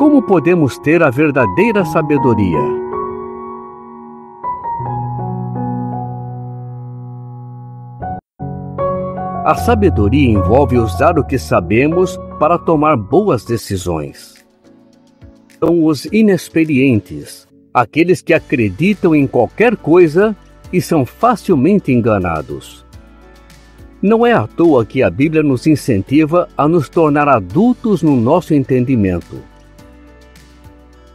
Como podemos ter a verdadeira sabedoria? A sabedoria envolve usar o que sabemos para tomar boas decisões. São os inexperientes, aqueles que acreditam em qualquer coisa e são facilmente enganados. Não é à toa que a Bíblia nos incentiva a nos tornar adultos no nosso entendimento.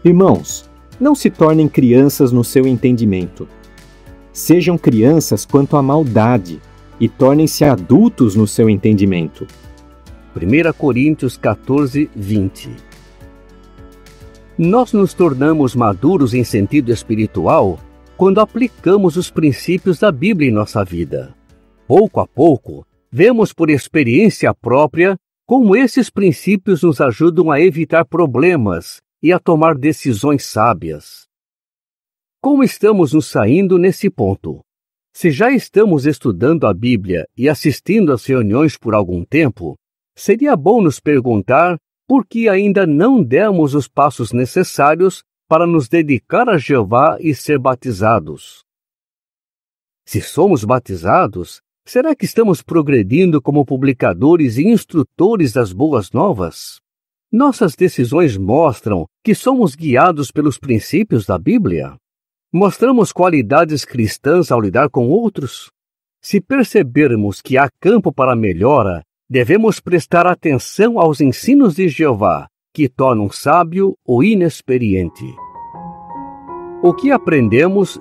Irmãos, não se tornem crianças no seu entendimento. Sejam crianças quanto à maldade e tornem-se adultos no seu entendimento. 1 Coríntios 14, 20 Nós nos tornamos maduros em sentido espiritual quando aplicamos os princípios da Bíblia em nossa vida. Pouco a pouco, vemos por experiência própria como esses princípios nos ajudam a evitar problemas e a tomar decisões sábias. Como estamos nos saindo nesse ponto? Se já estamos estudando a Bíblia e assistindo às reuniões por algum tempo, seria bom nos perguntar por que ainda não demos os passos necessários para nos dedicar a Jeová e ser batizados. Se somos batizados, será que estamos progredindo como publicadores e instrutores das boas novas? Nossas decisões mostram que somos guiados pelos princípios da Bíblia? Mostramos qualidades cristãs ao lidar com outros? Se percebermos que há campo para melhora, devemos prestar atenção aos ensinos de Jeová que tornam sábio o inexperiente. O que aprendemos?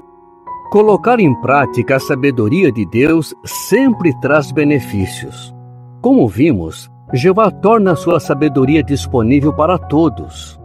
Colocar em prática a sabedoria de Deus sempre traz benefícios. Como vimos, Jeová torna sua sabedoria disponível para todos.